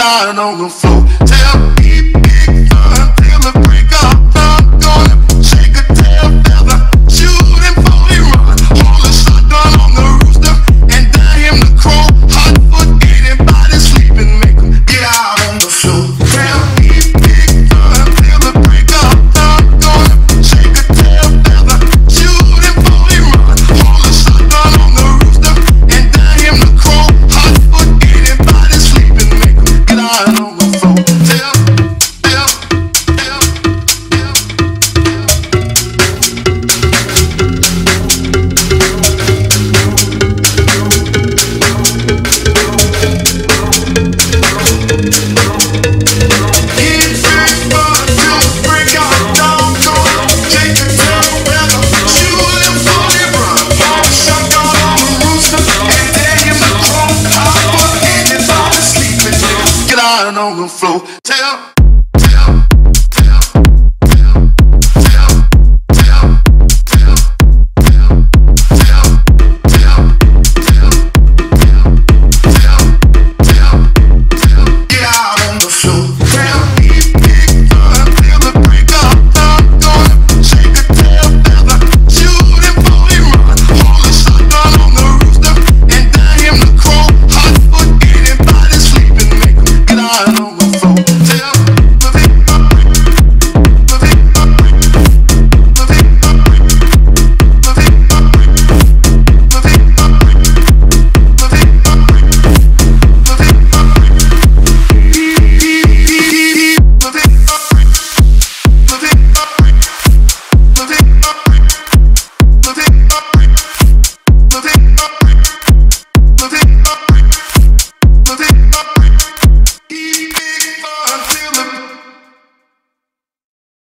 down on the floor. Tell on the floor. Tell